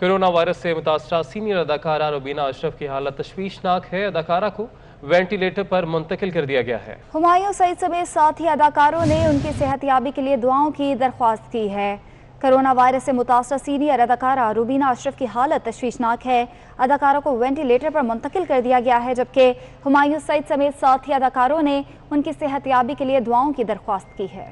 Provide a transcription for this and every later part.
Corona virus से मुतासरा senior अदाकारा रुबीना अशरफ की हालत तशवीशनाक है। अदाकारा को वेंटिलेटर पर मुंतकिल कर दिया गया है। हुमायूं सईद समेत साथी अदाकारों ने उनकी सेहतियाबी के लिए दुआओं की दरख्वास्त की है। कोरोना वायरस से मुतासर सीनियर अदाकारा रुबीना अशरफ की हालत तशवीशनाक है। अदाकारों को वेंटिलेटर पर मुंतकिल कर दिया गया है, जबकि हुमायूं सईद समेत साथी अदाकारों ने उनकी सेहत याबी के लिए दुआओं की दरख्वास्त की है।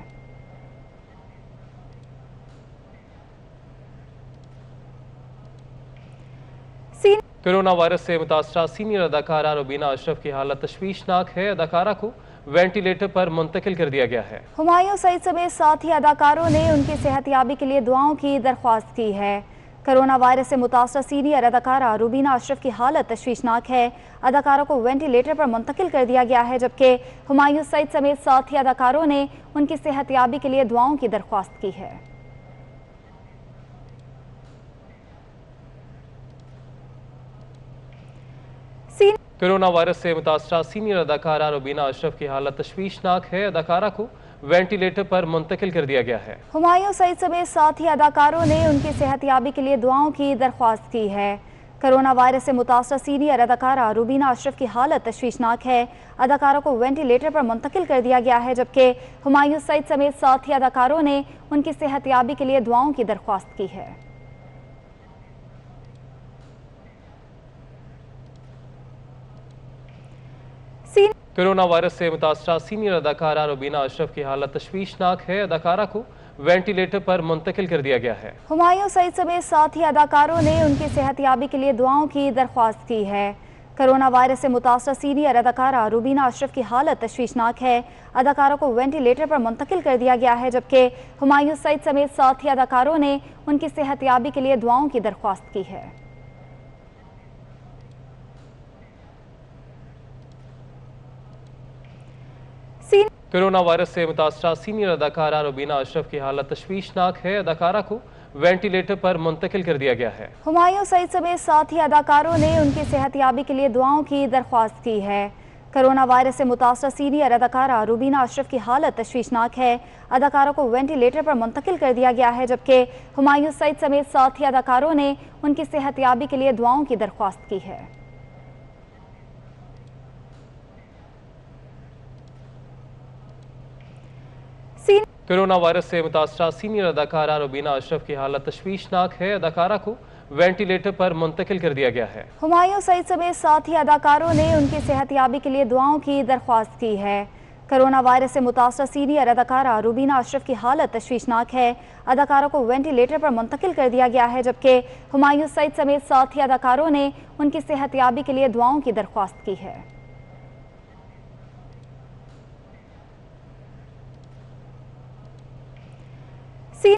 कोरोना वायरस से मुतासरा सीनियर अदाकारा रुबीना अशरफ की हालत तशवीशनाक है। अदाकारा को वेंटिलेटर पर मुंतकिल कर दिया गया है। हुमायूं सईद समेत साथी अदाकारों ने उनकी सेहतियाबी के लिए दुआओं की दरख्वास्त की है। कोरोना वायरस से मुतासर सीनियर अदाकारा रुबीना अशरफ की हालत तशवीशनाक है। अदाकारों को वेंटिलेटर पर मुंतकिल कर दिया गया है, जबकि हुमायूं सईद समेत साथी अदाकारों ने उनकी सेहत याबी के लिए दुआओं की दरख्वास्त की है। कोरोना वायरस से मुतासरा सीनियर अदाकारा रुबीना अशरफ की हालत तशवीशनाक है। अदाकारा को वेंटिलेटर पर मुंतकिल कर दिया गया है। हुमायूं सईद समेत साथी अदाकारों ने उनकी सेहतियाबी के लिए दुआओं की दरख्वास्त की है। कोरोना वायरस से मुतासर सीनियर अदाकारा रुबीना अशरफ की हालत तशवीशनाक है। अदाकारों को वेंटिलेटर पर मुंतकिल कर दिया गया है, जबकि हुमायूं सईद समेत साथी अदाकारों ने उनकी सेहतियाबी के लिए दुआओं की दरख्वास्त की है। कोरोना वायरस से मुतासरा सीनियर अदाकारा रुबीना अशरफ की हालत तशवीशनाक है। अदाकारा को वेंटिलेटर पर मुंतकिल कर दिया गया है। हुमायूं सईद समेत साथी अदाकारों ने उनकी सेहतियाबी के लिए दुआओं की दरख्वास्त की है। कोरोना वायरस से मुतासर सीनियर अदाकारा रुबीना अशरफ की हालत तशवीशनाक है। अदाकारों को वेंटिलेटर पर मुंतकिल कर दिया गया है, जबकि हुमायूं सईद समेत साथी अदाकारों ने उनकी सेहतियाबी के लिए दुआओं की दरख्वास्त की है। कोरोना वायरस से मुतासरा सीनियर अदाकारा रुबीना अशरफ की हालत तशवीशनाक है। अदाकारा को वेंटिलेटर पर मुंतकिल कर दिया गया है। हुमायूं सईद समेत साथी अदाकारों ने उनकी सेहतियाबी के लिए दुआओं की दरख्वास्त की है। कोरोना वायरस से मुतासर सीनियर अदाकारा रुबीना अशरफ की हालत तशवीशनाक है। अदाकारों को वेंटिलेटर पर मुंतकिल कर दिया गया है जबकि हुमायूं सईद समेत साथी अदाकारों ने उनकी सेहत याबी के लिए दुआओं की दरख्वास्त की है। कोरोना वायरस से मुतासरा सीनियर अदाकारा रुबीना अशरफ की हालत तशवीशनाक है। अदाकारा को वेंटिलेटर पर मुंतकिल कर दिया गया है। हुमायूं सईद समेत साथी अदाकारों ने उनकी सेहतियाबी के लिए दुआओं की दरख्वास्त की है। कोरोना वायरस से मुतासर सीनियर अदाकारा रुबीना अशरफ की हालत तशवीशनाक है। अदाकारों को वेंटिलेटर पर मुंतकिल कर दिया गया है, जबकि हुमायूं सईद समेत साथी अदाकारों ने उनकी सेहत याबी के लिए दुआओं की दरख्वास्त की है।